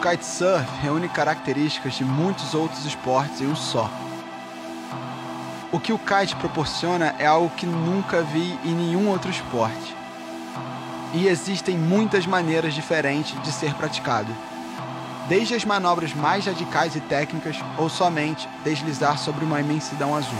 kitesurf reúne características de muitos outros esportes em um só. O que o kite proporciona é algo que nunca vi em nenhum outro esporte. E existem muitas maneiras diferentes de ser praticado. Desde as manobras mais radicais e técnicas, ou somente deslizar sobre uma imensidão azul.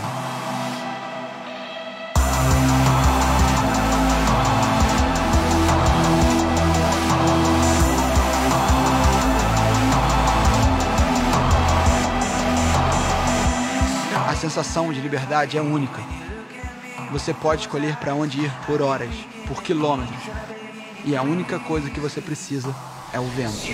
Sensação de liberdade é única. Você pode escolher para onde ir por horas, por quilômetros. E a única coisa que você precisa é o vento.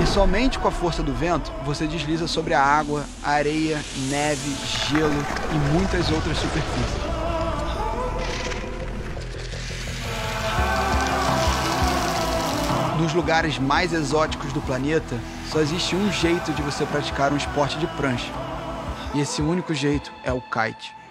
E somente com a força do vento você desliza sobre a água, areia, neve, gelo e muitas outras superfícies. Nos lugares mais exóticos do planeta, só existe um jeito de você praticar um esporte de prancha. E esse único jeito é o kite.